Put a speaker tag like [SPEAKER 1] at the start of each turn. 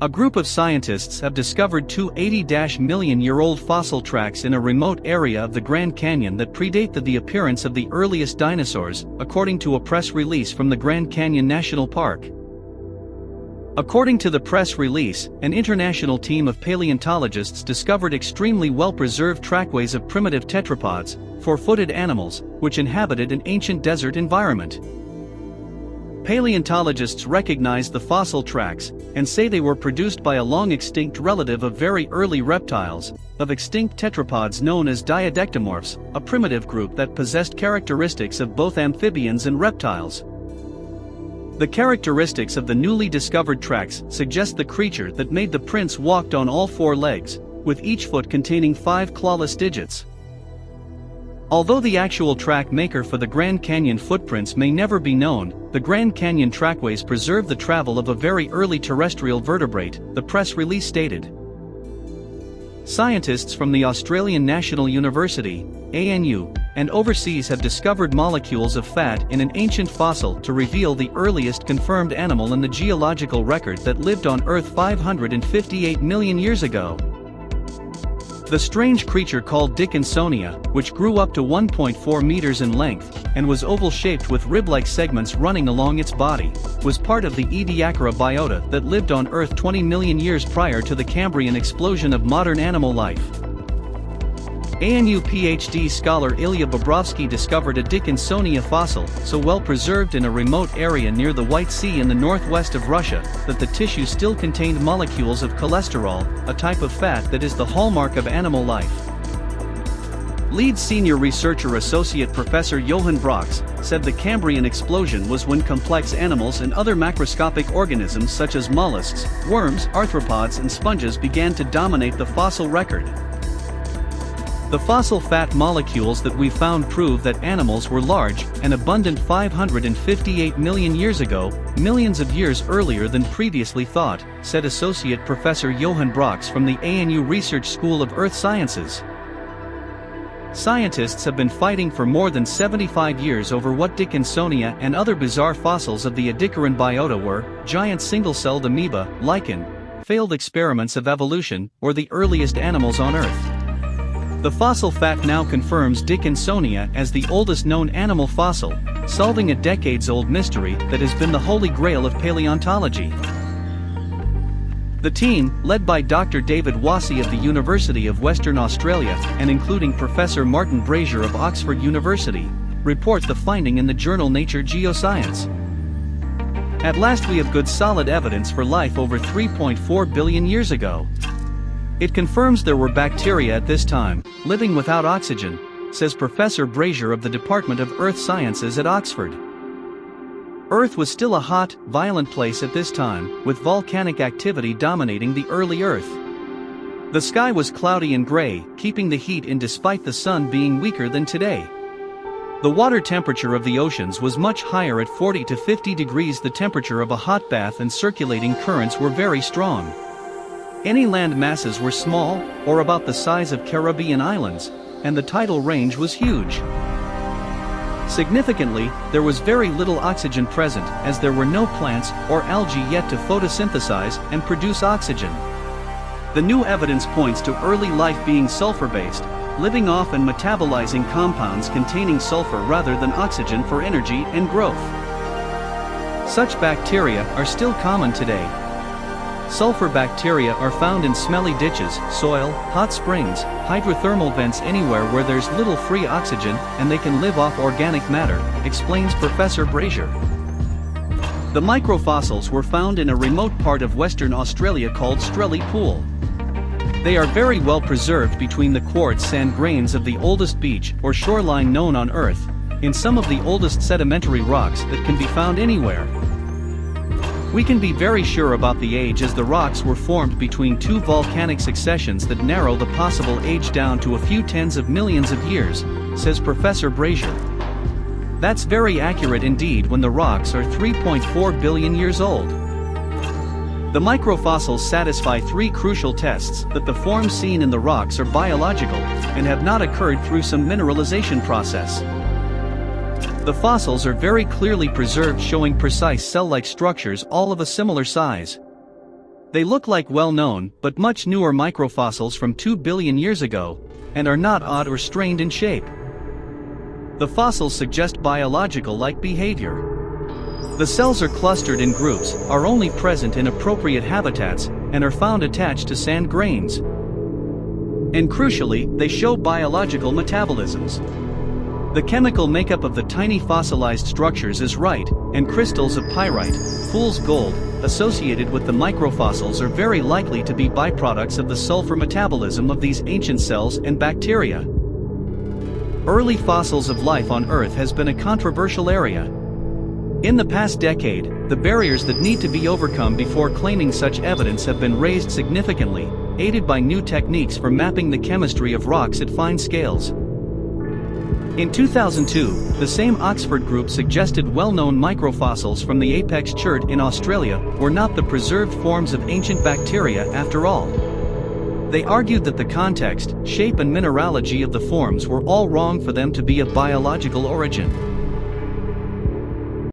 [SPEAKER 1] A group of scientists have discovered two 80-million-year-old fossil tracks in a remote area of the Grand Canyon that predate the, the appearance of the earliest dinosaurs, according to a press release from the Grand Canyon National Park. According to the press release, an international team of paleontologists discovered extremely well-preserved trackways of primitive tetrapods, four-footed animals, which inhabited an ancient desert environment. Paleontologists recognize the fossil tracks and say they were produced by a long-extinct relative of very early reptiles, of extinct tetrapods known as diadectomorphs, a primitive group that possessed characteristics of both amphibians and reptiles. The characteristics of the newly discovered tracks suggest the creature that made the prints walked on all four legs, with each foot containing five clawless digits. Although the actual track maker for the Grand Canyon footprints may never be known, the Grand Canyon trackways preserve the travel of a very early terrestrial vertebrate, the press release stated. Scientists from the Australian National University, ANU, and overseas have discovered molecules of fat in an ancient fossil to reveal the earliest confirmed animal in the geological record that lived on Earth 558 million years ago. The strange creature called Dickinsonia, which grew up to 1.4 meters in length and was oval-shaped with rib-like segments running along its body, was part of the Ediacara biota that lived on Earth 20 million years prior to the Cambrian explosion of modern animal life. ANU PhD scholar Ilya Bobrovskiy discovered a Dickinsonia fossil, so well preserved in a remote area near the White Sea in the northwest of Russia, that the tissue still contained molecules of cholesterol, a type of fat that is the hallmark of animal life. Lead senior researcher Associate Professor Jochen Brocks said the Cambrian explosion was when complex animals and other macroscopic organisms such as mollusks, worms, arthropods and sponges began to dominate the fossil record. The fossil fat molecules that we found prove that animals were large and abundant 558 million years ago, millions of years earlier than previously thought, said Associate Professor Jochen Brocks from the ANU Research School of Earth Sciences. Scientists have been fighting for more than 75 years over what Dickinsonia and other bizarre fossils of the Ediacaran biota were, giant single-celled amoeba, lichen, failed experiments of evolution, or the earliest animals on Earth. The fossil fact now confirms Dickinsonia as the oldest known animal fossil, solving a decades-old mystery that has been the holy grail of paleontology. The team, led by Dr. David Wacey of the University of Western Australia and including Professor Martin Brazier of Oxford University, report the finding in the journal Nature Geoscience. At last we have good solid evidence for life over 3.4 billion years ago. It confirms there were bacteria at this time, living without oxygen, says Professor Brazier of the Department of Earth Sciences at Oxford. Earth was still a hot, violent place at this time, with volcanic activity dominating the early Earth. The sky was cloudy and gray, keeping the heat in despite the sun being weaker than today. The water temperature of the oceans was much higher at 40 to 50 degrees the temperature of a hot bath and circulating currents were very strong. Any land masses were small, or about the size of Caribbean islands, and the tidal range was huge. Significantly, there was very little oxygen present as there were no plants or algae yet to photosynthesize and produce oxygen. The new evidence points to early life being sulfur-based, living off and metabolizing compounds containing sulfur rather than oxygen for energy and growth. Such bacteria are still common today, Sulfur bacteria are found in smelly ditches, soil, hot springs, hydrothermal vents anywhere where there's little free oxygen and they can live off organic matter, explains Professor Brazier. The microfossils were found in a remote part of Western Australia called Strelley Pool. They are very well preserved between the quartz sand grains of the oldest beach or shoreline known on Earth, in some of the oldest sedimentary rocks that can be found anywhere. We can be very sure about the age as the rocks were formed between two volcanic successions that narrow the possible age down to a few tens of millions of years, says Professor Brazier. That's very accurate indeed when the rocks are 3.4 billion years old. The microfossils satisfy three crucial tests that the forms seen in the rocks are biological and have not occurred through some mineralization process. The fossils are very clearly preserved showing precise cell-like structures all of a similar size. They look like well-known but much newer microfossils from 2 billion years ago, and are not odd or strained in shape. The fossils suggest biological-like behavior. The cells are clustered in groups, are only present in appropriate habitats, and are found attached to sand grains. And crucially, they show biological metabolisms. The chemical makeup of the tiny fossilized structures is right, and crystals of pyrite, fool's gold, associated with the microfossils are very likely to be byproducts of the sulfur metabolism of these ancient cells and bacteria. Early fossils of life on Earth has been a controversial area, in the past decade, the barriers that need to be overcome before claiming such evidence have been raised significantly, aided by new techniques for mapping the chemistry of rocks at fine scales. In 2002, the same Oxford group suggested well-known microfossils from the apex chert in Australia were not the preserved forms of ancient bacteria after all. They argued that the context, shape and mineralogy of the forms were all wrong for them to be of biological origin.